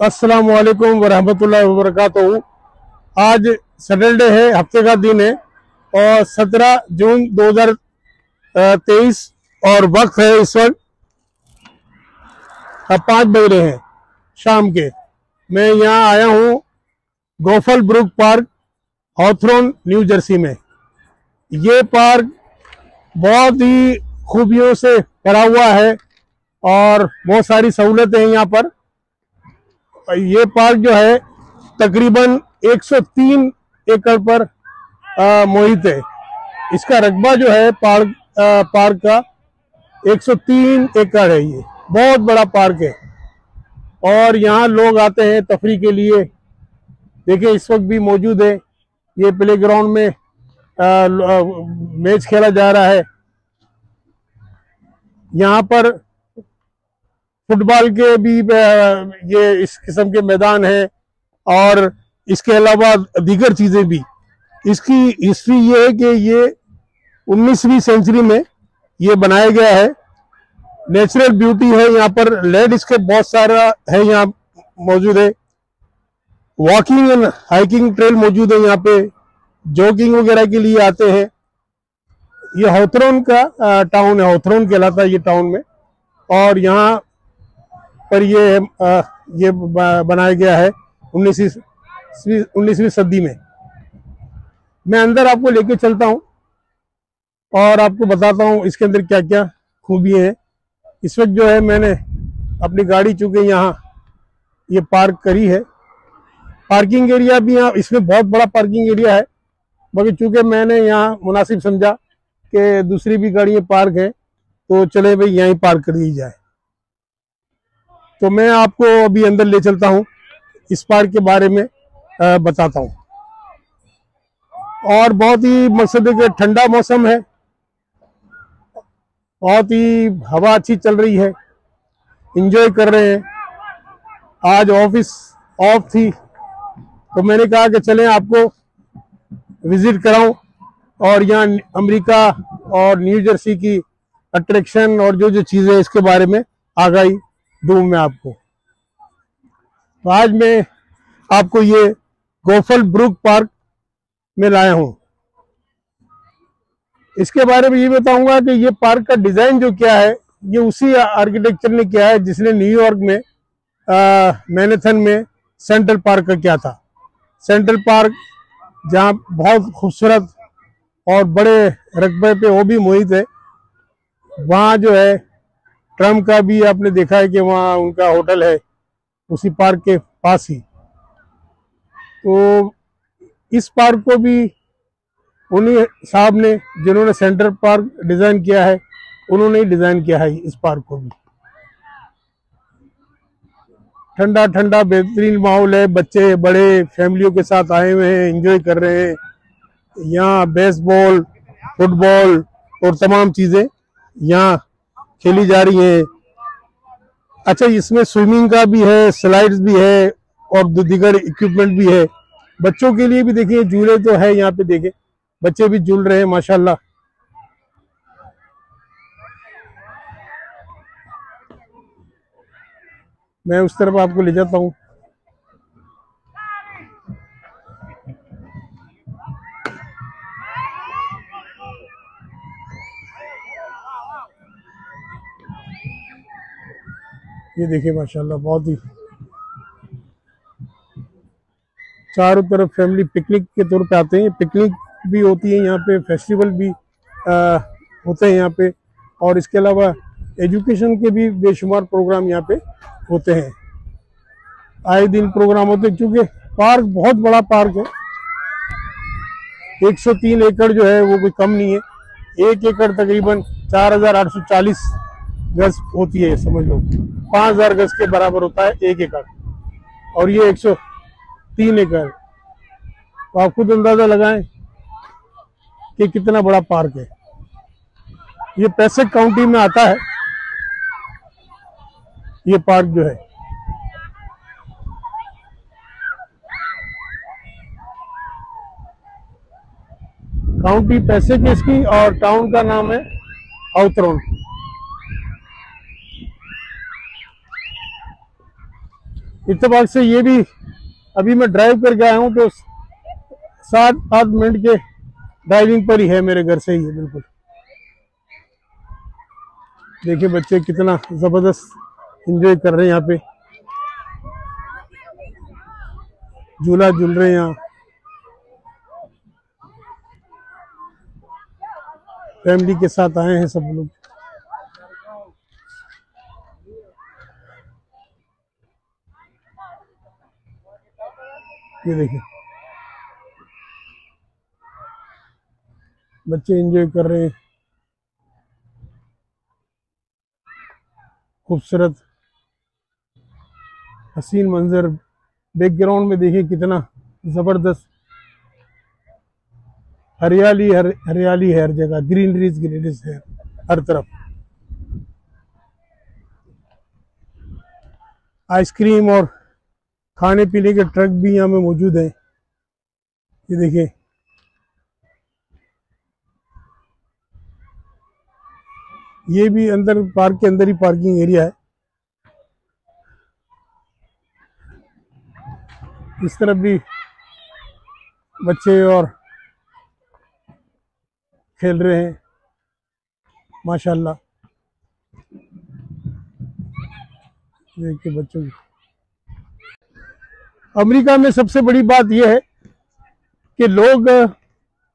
अस्सलाम वालेकुम वरहमतुल्लाहि वबरकातुहू आज सैटरडे है, हफ़्ते का दिन है और 17 जून 2023 और वक्त है इस वक्त। अब पाँच बज रहे हैं शाम के। मैं यहाँ आया हूँ Goffle Brook Park Hawthorne New Jersey में। ये पार्क बहुत ही खूबियों से भरा हुआ है और बहुत सारी सहूलतें हैं यहाँ पर। ये पार्क जो है तकरीबन 103 एकड़ पर मोहित है। इसका रकबा जो है पार्क पार्क का 103 एकड़ है ये। बहुत बड़ा पार्क है। और यहाँ लोग आते हैं तफरी के लिए। देखिए इस वक्त भी मौजूद है। ये प्ले ग्राउंड में आ, आ, मैच खेला जा रहा है। यहाँ पर फुटबॉल के भी ये इस किस्म के मैदान हैं और इसके अलावा दीगर चीज़ें भी। इसकी हिस्ट्री ये है कि ये 19वीं सेंचुरी में ये बनाया गया है। नेचुरल ब्यूटी है यहाँ पर लैंड इसके बहुत सारा है यहाँ मौजूद है। वॉकिंग एंड हाइकिंग ट्रेल मौजूद है यहाँ पे। जॉगिंग वगैरह के लिए आते हैं। ये हौथरोन का टाउन है हौथरोन कहलाता है ये टाउन में। और यहाँ पर ये आ, ये बनाया गया है उन्नीसवीं उन्नीसवीं सदी में। मैं अंदर आपको लेके चलता हूँ और आपको बताता हूँ इसके अंदर क्या क्या खूबी हैं। इस वक्त जो है मैंने अपनी गाड़ी चूँकि यहाँ ये पार्क करी है। पार्किंग एरिया भी यहाँ इसमें बहुत बड़ा पार्किंग एरिया है। मगर चूँकि मैंने यहाँ मुनासिब समझा कि दूसरी भी गाड़ियाँ पार्क है तो चले भाई यहीं पार्क कर दी जाए। तो मैं आपको अभी अंदर ले चलता हूँ, इस पार्क के बारे में बताता हूँ। और बहुत ही मकसद है कि ठंडा मौसम है, बहुत ही हवा अच्छी चल रही है इंजॉय कर रहे हैं। आज ऑफ़िस ऑफ़ थी तो मैंने कहा कि चलें आपको विज़िट कराऊं, और यहाँ अमेरिका और न्यू जर्सी की अट्रैक्शन और जो जो चीज़ें इसके बारे में आगाही दूँ मैं आपको। तो आज मैं आपको ये गोफल ब्रुक पार्क में लाया हूँ। इसके बारे में ये बताऊँगा कि ये पार्क का डिज़ाइन जो क्या है, ये उसी आर्किटेक्चर ने किया है जिसने न्यूयॉर्क में मैनेथन में सेंट्रल पार्क का किया था। सेंट्रल पार्क जहाँ बहुत खूबसूरत और बड़े रकबे पे वो भी मोहित है। वहाँ जो है ट्रंप का भी आपने देखा है कि वहाँ उनका होटल है, उसी पार्क के पास ही। तो इस पार्क को भी उन्हीं साहब ने, जिन्होंने सेंट्रल पार्क डिज़ाइन किया है, उन्होंने ही डिज़ाइन किया है इस पार्क को भी। ठंडा ठंडा, बेहतरीन माहौल है, बच्चे बड़े, फैमिलियों के साथ आए हुए हैं एंजॉय कर रहे हैं। यहाँ बेसबॉल फुटबॉल और तमाम चीज़ें यहाँ खेली जा रही है। अच्छा इसमें स्विमिंग का भी है स्लाइड्स भी है और दीगर इक्विपमेंट भी है। बच्चों के लिए भी देखिए, झूले तो है यहाँ पे, देखे। बच्चे भी झूल रहे हैं, माशाल्लाह। मैं उस तरफ़ आपको ले जाता हूँ। ये देखिए माशाल्लाह बहुत ही चारों तरफ़ फैमिली पिकनिक के तौर पे आते हैं। पिकनिक भी होती है यहाँ पे फेस्टिवल भी आ, होते हैं यहाँ पे। और इसके अलावा एजुकेशन के भी बेशुमार प्रोग्राम यहाँ पे होते हैं। आए दिन प्रोग्राम होते हैं क्योंकि पार्क बहुत बड़ा पार्क है। 103 एकड़ जो है वो कोई कम नहीं है। एक एकड़ तकरीबन 4,840 गज होती है समझ लो। पाँच हज़ार गज के बराबर होता है एक एकड़। और ये एक सौ तीन एकड़। तो आप खुद अंदाज़ा लगाएँ कि कितना बड़ा पार्क है। ये पैसे काउंटी में आता है। ये पार्क जो है। काउंटी पैसे की इसकी और टाउन का नाम है आउथरोन इत्तेफाक से ये भी अभी मैं ड्राइव करके आया हूँ तो सात, आठ मिनट के ड्राइविंग पर ही है मेरे घर से ही है बिल्कुल। देखिए बच्चे कितना ज़बरदस्त एंजॉय कर रहे हैं यहाँ पे। झूला झूल रहे हैं यहाँ। फैमिली के साथ आए हैं सब लोग। ये देखिए। बच्चे एंजॉय कर रहे हैं। खूबसूरत। हसीन मंजर। बैकग्राउंड में देखिए कितना ज़बरदस्त। हरियाली, हर, हरियाली है हर जगह। ग्रीनरीज ग्रीनरीज है हर तरफ़। आइसक्रीम और खाने पीने के ट्रक भी यहाँ में मौजूद हैं। ये देखिए। ये भी अंदर, पार्क के अंदर ही पार्किंग एरिया है। इस तरफ़ भी बच्चे और खेल रहे हैं। माशाल्लाह। देखिए बच्चों की अमेरिका में सबसे बड़ी बात यह है कि लोग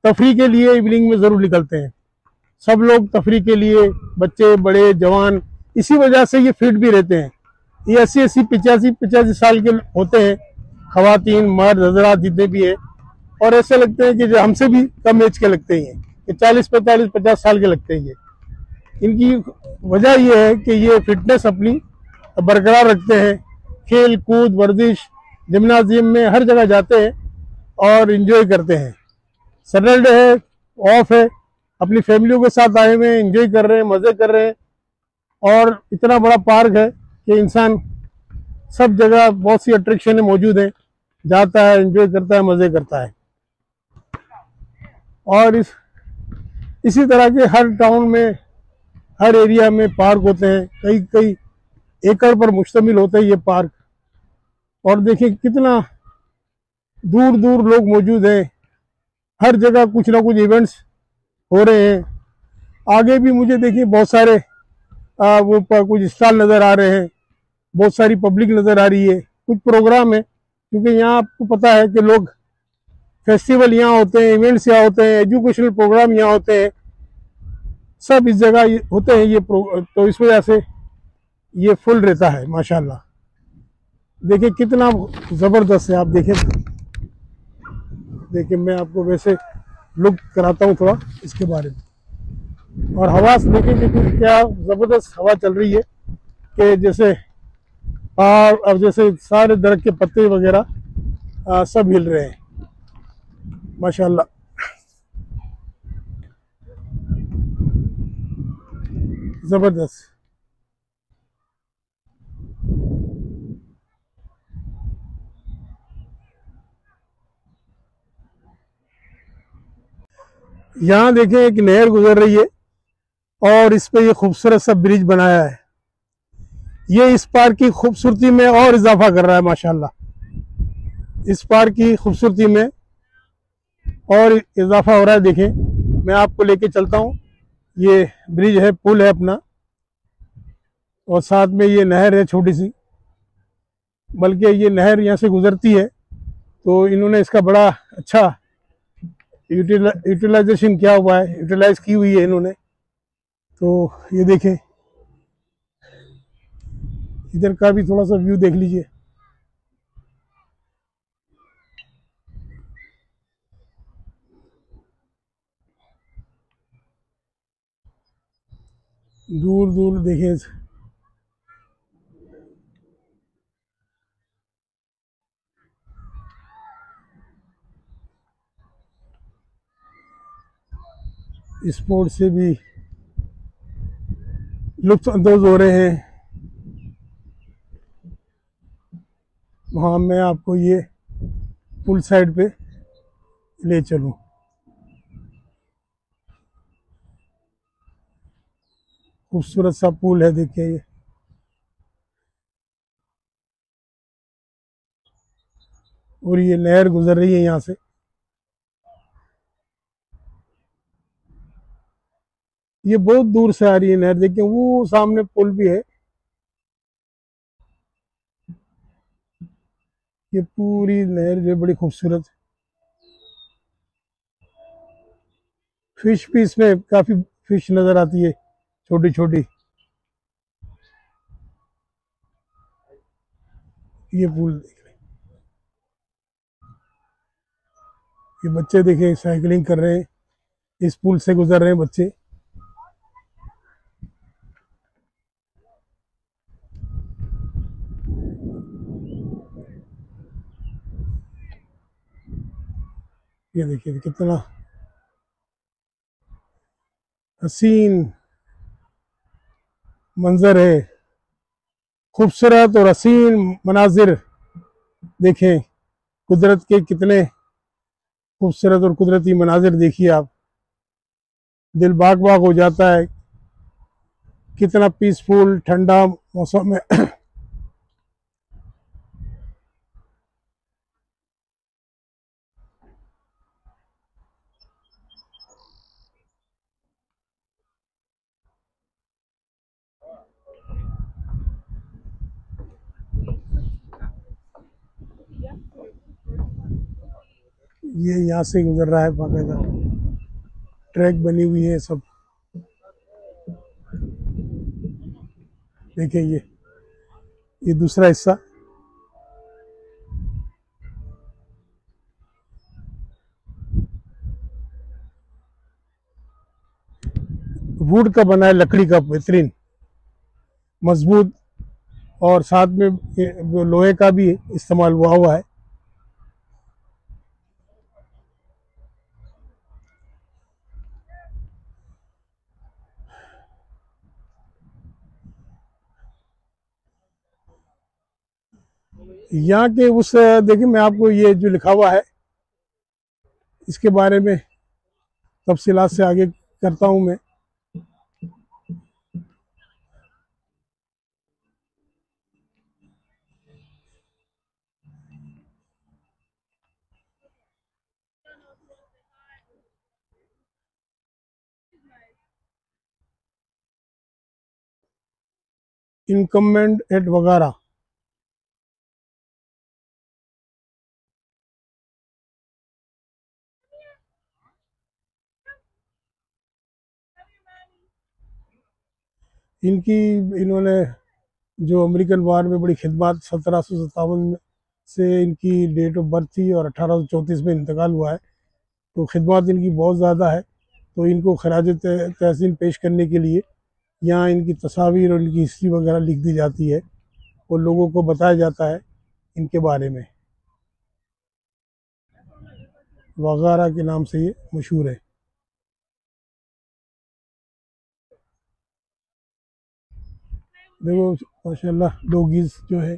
तफरी के लिए इवनिंग में ज़रूर निकलते हैं। सब लोग तफरी के लिए, बच्चे, बड़े, जवान, इसी वजह से ये फिट भी रहते हैं। ये अस्सी अस्सी पिचासी पिचासी साल के होते हैं। खातन मर्द, हजरात जितने भी है। और ऐसे लगते हैं कि जो हमसे भी कम एज के लगते हैं, कि चालीस, पैंतालीस, पचास साल के लगते हैं। ये इनकी वजह यह है कि ये फिटनेस अपनी बरकरार रखते हैं। खेल कूद वर्जिश जिम्नाजियम में हर जगह जाते हैं और इन्जॉय करते हैं। सैटरडे है ऑफ़ है, अपनी फैमिलियों के साथ आए हुए इंजॉय कर रहे हैं, मज़े कर रहे हैं। और इतना बड़ा पार्क है कि इंसान सब जगह बहुत सी अट्रैक्शन मौजूद हैं। जाता है एंजॉय करता है, मज़े करता है। और इस, इसी तरह के हर टाउन में, हर एरिया में पार्क होते हैं। कई कई एकड़ पर मुश्तमिल होते हैं ये पार्क और देखिए कितना दूर दूर लोग मौजूद हैं। हर जगह कुछ ना कुछ इवेंट्स हो रहे हैं। आगे भी मुझे देखिए बहुत सारे आ, वो कुछ स्टॉल नज़र आ रहे हैं। बहुत सारी पब्लिक नज़र आ रही है। कुछ प्रोग्राम है क्योंकि यहाँ आपको पता है कि लोग फेस्टिवल यहाँ होते हैं इवेंट्स यहाँ होते हैं एजुकेशनल प्रोग्राम यहाँ होते हैं। सब इस जगह होते हैं ये तो इस वजह से ये फुल रहता है माशाल्लाह। देखिए, कितना ज़बरदस्त है, आप देखें देखिए, मैं आपको वैसे लुक कराता हूँ थोड़ा इसके बारे में। और हवा देखें कि क्या ज़बरदस्त हवा चल रही है कि जैसे पहाड़ अब जैसे सारे दरख्त के पत्ते वगैरह सब हिल रहे हैं। माशाल्लाह। ज़बरदस्त। यहाँ देखें एक नहर गुजर रही है और इस पे ये खूबसूरत सा ब्रिज बनाया है। ये इस पार्क की खूबसूरती में और इजाफा कर रहा है, माशाल्लाह। इस पार्क की खूबसूरती में और इजाफा हो रहा है, देखें। मैं आपको लेके चलता हूँ। ये ब्रिज है, पुल है अपना। और साथ में ये नहर है छोटी सी। बल्कि ये नहर यहाँ से गुजरती है तो इन्होंने इसका बड़ा अच्छा यूटिलाइजेशन क्या हुआ है? यूटिलाइज की हुई है इन्होंने। तो ये देखें। इधर का भी थोड़ा सा व्यू देख लीजिए। दूर दूर देखें। स्पोर्ट से भी लुत्फ अंदोज हो रहे हैं। वहाँ मैं आपको ये पुल साइड पे ले चलूँ। खूबसूरत सा पुल है, देखिए ये। और ये नहर गुजर रही है यहाँ से। ये बहुत दूर से आ रही है नहर, देखिए, वो सामने पुल भी है। ये पूरी नहर जो बड़ी खूबसूरत है। फ़िश भी इसमें काफ़ी फ़िश नज़र आती है छोटी छोटी ये पुल देख रहे ये बच्चे देखे, साइकिलिंग कर रहे हैं, इस पुल से गुजर रहे हैं बच्चे। ये देखिए कितना हसीन मंजर है। खूबसूरत और हसीन मनाजिर देखें, कुदरत के कितने खूबसूरत और कुदरती मनाजिर देखिए आप। दिल बाग बाग हो जाता है। कितना पीसफुल ठंडा मौसम है ये यहाँ से गुजर रहा है बाकायदा ट्रैक बनी हुई है सब। देखिए ये ये दूसरा हिस्सा। वुड का बना है लकड़ी का बेहतरीन, मज़बूत और साथ में लोहे का भी इस्तेमाल हुआ हुआ है। यहाँ के उस देखिए मैं आपको ये जो लिखा हुआ है, इसके बारे में तफसीलात से आगे करता हूँ मैं। इनकमेंट एट वगैरह। इनकी इन्होंने जो अमेरिकन वार में बड़ी खिदमत, सत्रह सौ सत्तावन से इनकी डेट ऑफ़ बर्थ थी और अठारह सौ चौंतीस में इंतकाल हुआ है तो खिदमत इनकी बहुत ज़्यादा है। तो इनको खराज तहसीन पेश करने के लिए यहाँ इनकी तस्वीर और इनकी हिस्ट्री वगैरह लिख दी जाती है और लोगों को बताया जाता है इनके बारे में। वगैरह के नाम से ये मशहूर है। देखो, माशाल्लाह डोगीज जो है,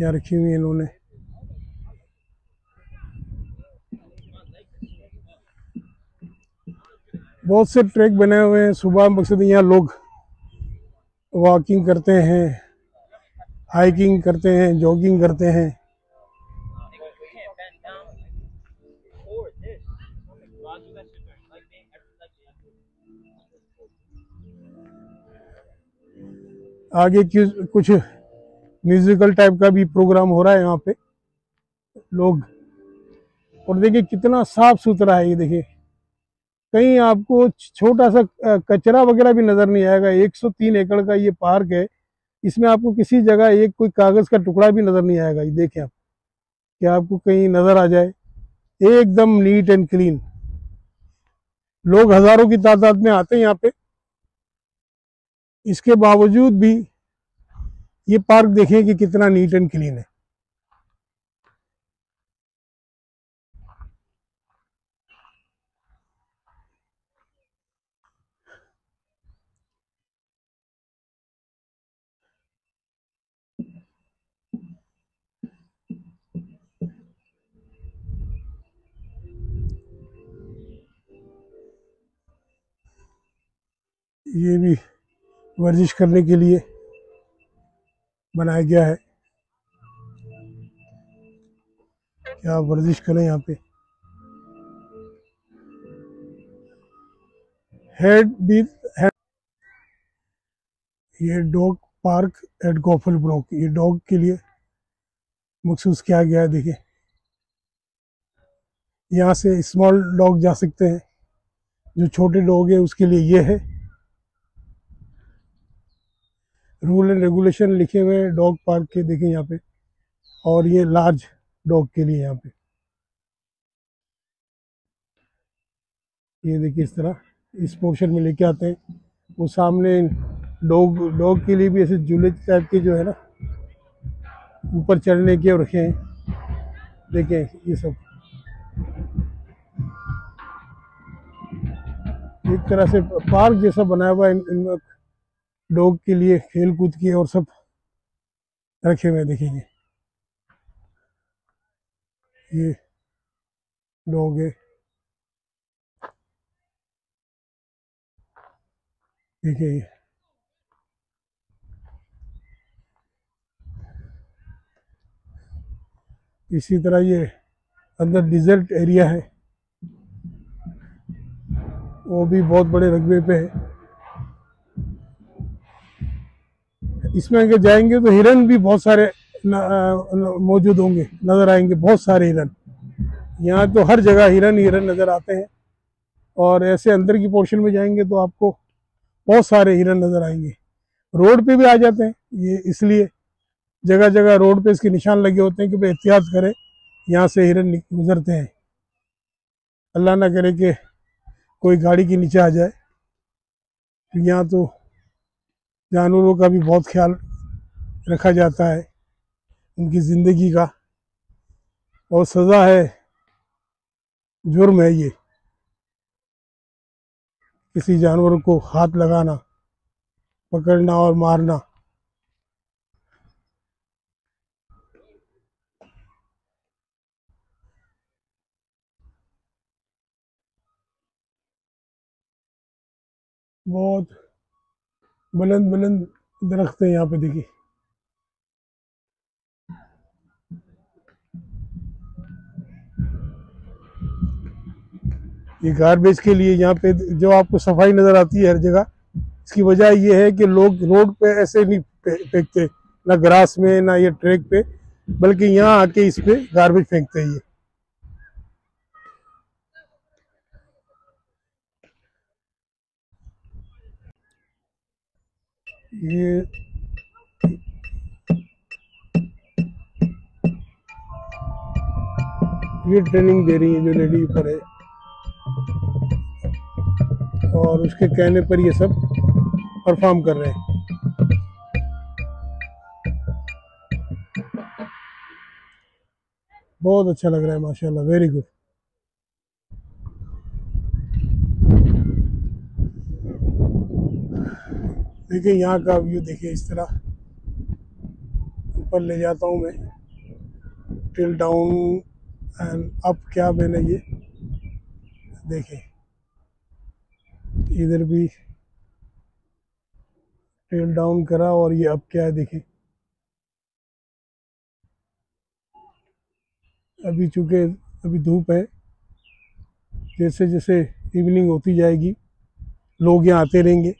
यहाँ रखी हुई है इन्होंने। बहुत से ट्रैक बने हुए हैं। सुबह मकसद यहाँ लोग वॉकिंग करते हैं हाइकिंग करते हैं जॉगिंग करते हैं। आगे की कुछ म्यूजिकल टाइप का भी प्रोग्राम हो रहा है यहाँ पे। लोग और देखिए कितना साफ़ सुथरा है ये देखिए। कहीं आपको छोटा सा कचरा वगैरह भी नज़र नहीं आएगा। 103 एकड़ का ये पार्क है। इसमें आपको किसी जगह एक कोई कागज़ का टुकड़ा भी नज़र नहीं आएगा। ये देखें आप क्या आपको कहीं नज़र आ जाए। एकदम नीट एंड क्लीन लोग हज़ारों की तादाद में आते हैं यहाँ पे। इसके बावजूद भी ये पार्क देखें कि कितना नीट एंड क्लीन है। ये भी वर्जिश करने के लिए बनाया गया है। क्या वर्जिश करें यहाँ पे? हेड विद हेड ये dog park at Goffle Brook ये डॉग के लिए मखसूस किया गया है, देखिए। यहाँ से स्मॉल डॉग जा सकते हैं। जो छोटे डॉग है, उसके लिए ये है। रूल एंड रेगुलेशन लिखे हुए हैं डॉग पार्क के देखें यहाँ पे। और ये लार्ज डॉग के लिए यहाँ पे। ये देखिए इस तरह इस पोर्शन में लेके आते हैं। वो सामने डॉग डॉग के लिए भी ऐसे झूले टाइप के जो है ना ऊपर चढ़ने के और रखे हैं। देखें ये सब। एक तरह से पार्क जैसा बनाया हुआ है इन, डॉग के लिए खेल कूद के और सब रखे हुए देखेंगे। ये डॉग है। देखिए इसी तरह ये अंदर डिजर्ट एरिया है। वो भी बहुत बड़े रकबे पे है। इसमें अगर जाएँगे तो हिरन भी बहुत सारे मौजूद होंगे, नज़र आएँगे, बहुत सारे हिरन। यहाँ तो हर जगह हिरन हिरन नज़र आते हैं। और ऐसे अंदर की पोर्शन में जाएँगे तो आपको बहुत सारे हिरन नज़र आएँगे। रोड पे भी आ जाते हैं, ये इसलिए जगह जगह रोड पे इसके निशान लगे होते हैं कि भाई एहतियात करें, यहाँ से हिरन गुजरते हैं। अल्लाह ना करे कि कोई गाड़ी के नीचे आ जाए। यहाँ तो जानवरों का भी बहुत ख्याल रखा जाता है, उनकी ज़िंदगी का। और सज़ा है, जुर्म है ये। किसी जानवर को हाथ लगाना, पकड़ना और मारना। बहुत बुलंद बुलंद दरख्त यहाँ पे, देखिए। ये गार्बेज के लिए यहाँ पे जो आपको सफ़ाई नज़र आती है हर जगह, इसकी वजह ये है कि लोग रोड पे ऐसे नहीं फेंकते, ना ग्रास में, ना ये ट्रैक पे, बल्कि यहाँ आके इस पे गार्बेज फेंकते हैं ये। ये ये ट्रेनिंग दे रही है जो लेडी ऊपर है। और उसके कहने पर ये सब परफॉर्म कर रहे हैं। बहुत अच्छा लग रहा है, माशाल्लाह वेरी गुड देखिए, यहाँ का व्यू देखिए, इस तरह। ऊपर ले जाता हूँ मैं। टिल डाउन एंड अप क्या मैंने ये? देखे इधर भी टेल डाउन करा और ये अब क्या है देखें अभी चूँकि, अभी धूप है जैसे जैसे इवनिंग होती जाएगी, लोग यहाँ आते रहेंगे।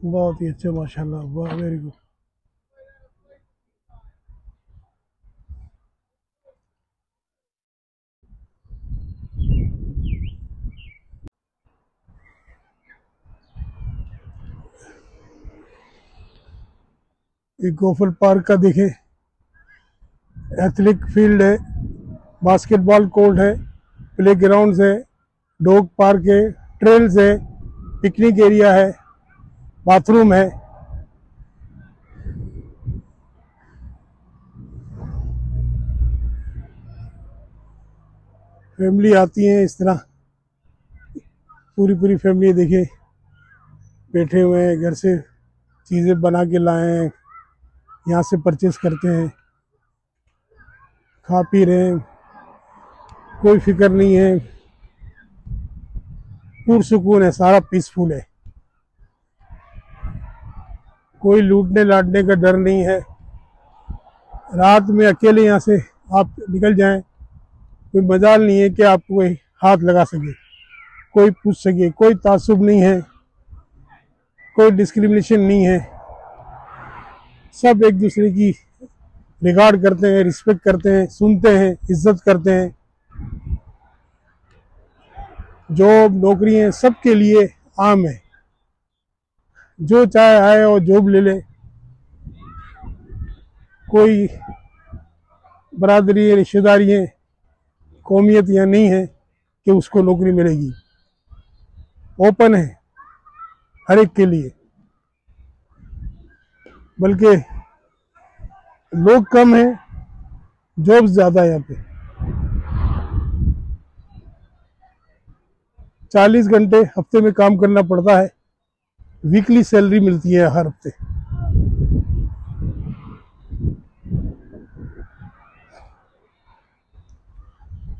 बहुत ही अच्छा माशाल्लाह, वाह वेरी गुड एक गोफल पार्क का देखें। एथलेटिक फ़ील्ड है, बास्केटबॉल कोर्ट है प्ले ग्राउंड है, डॉग पार्क है, ट्रेल्स है, पिकनिक एरिया है। बाथरूम है। फैमिली आती है इस तरह। पूरी पूरी फैमिली देखे बैठे हुए हैं, घर से चीज़ें बना के लाए हैं, यहाँ से परचेस करते हैं। खा पी रहे हैं। कोई फ़िक्र नहीं है। पुरसकून है, सारा पीसफुल है। कोई लूटने लाटने का डर नहीं है। रात में अकेले यहाँ से आप निकल जाएँ, कोई मजाल नहीं है कि आपको कोई हाथ लगा सके, कोई पूछ सके, कोई तासुब नहीं है, कोई डिस्क्रिमिनेशन नहीं है। सब एक दूसरे की रिगार्ड करते हैं रिस्पेक्ट करते हैं, सुनते हैं, इज़्ज़त करते हैं। जॉब नौकरी है, सबके लिए आम है। जो चाहे आए और जॉब ले ले। कोई बरादरी रिश्तेदारी कौमियत यहाँ नहीं है कि उसको नौकरी मिलेगी। ओपन है हर एक के लिए। बल्कि लोग कम हैं जॉब ज़्यादा है यहाँ पे। चालीस घंटे हफ़्ते में काम करना पड़ता है। वीकली सैलरी मिलती है हर हफ़्ते।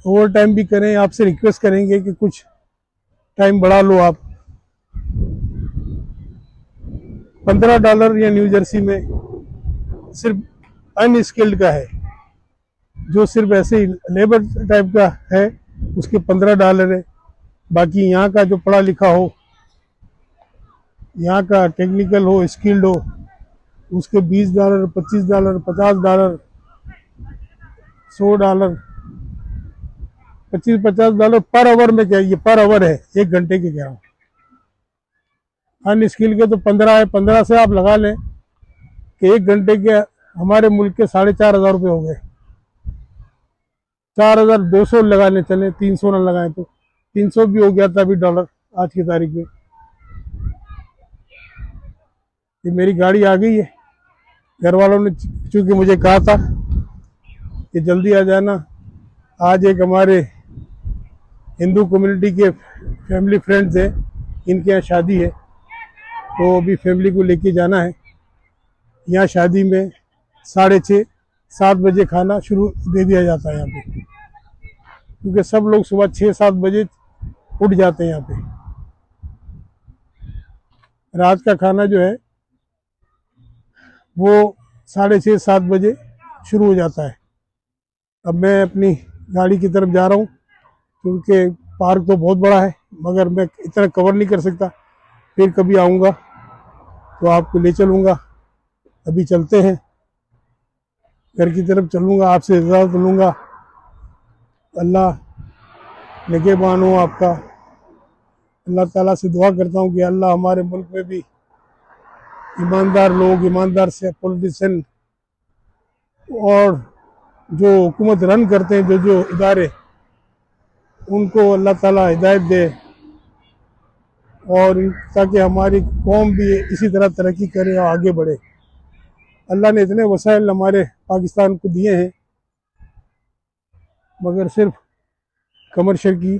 ओवर टाइम भी करें, आपसे रिक्वेस्ट करेंगे कि कुछ टाइम बढ़ा लो आप। पंद्रह डॉलर या न्यू जर्सी में सिर्फ़ अनस्किल्ड का है, जो सिर्फ़ ऐसे ही लेबर टाइप का है, उसके पंद्रह डॉलर है। बाकी यहाँ का जो पढ़ा लिखा हो यहाँ का टेक्निकल हो स्किल्ड हो, उसके बीस डॉलर पच्चीस डॉलर पचास डॉलर सौ डॉलर पच्चीस, पचास डॉलर पर आवर में क्या, ये पर आवर है, एक घंटे के क्या अनस्किल के तो पंद्रह है, पंद्रह से आप लगा लें कि एक घंटे के हमारे मुल्क के साढ़े चार हज़ार रुपये हो गए। चार हज़ार दो सौ लगाने चले, तीन सौ ना लगाए तो तीन सौ भी हो गया था अभी डॉलर आज की तारीख में। ये मेरी गाड़ी आ गई है। घर वालों ने चूँकि मुझे कहा था कि जल्दी आ जाना। आज एक हमारे हिंदू कम्युनिटी के फैमिली फ्रेंड्स हैं। इनके यहाँ शादी है। तो अभी फैमिली को लेके जाना है। यहाँ शादी में साढ़े छः सात बजे खाना शुरू दे दिया जाता है यहाँ पे। क्योंकि सब लोग सुबह छः सात बजे उठ जाते हैं यहाँ पे। रात का खाना जो है वो साढ़े छः सात बजे शुरू हो जाता है। अब मैं अपनी गाड़ी की तरफ़ जा रहा हूँ, क्योंकि पार्क तो बहुत बड़ा है, मगर मैं इतना कवर नहीं कर सकता। फिर कभी आऊँगा तो आपको ले चलूँगा। अभी चलते हैं, घर की तरफ़ चलूँगा, आपसे इजाज़त लूँगा। अल्लाह निगेबान हो आपका। अल्लाह ताला से दुआ करता हूँ कि अल्लाह हमारे मुल्क में भी ईमानदार लोग, ईमानदार से पॉलिटिशियन और जो हुकूमत रन करते हैं, जो जो इदारे, उनको अल्लाह ताला हिदायत दे और ताकि हमारी कौम भी इसी तरह तरक्की करे और आगे बढ़े। अल्लाह ने इतने वसाइल हमारे पाकिस्तान को दिए हैं, मगर सिर्फ़ कमर्शियल की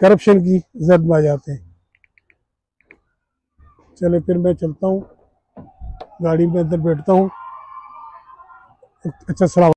करप्शन की जद में आ जाते हैं। चले फिर मैं चलता हूँ। गाड़ी में अंदर बैठता हूँ। अच्छा सलाम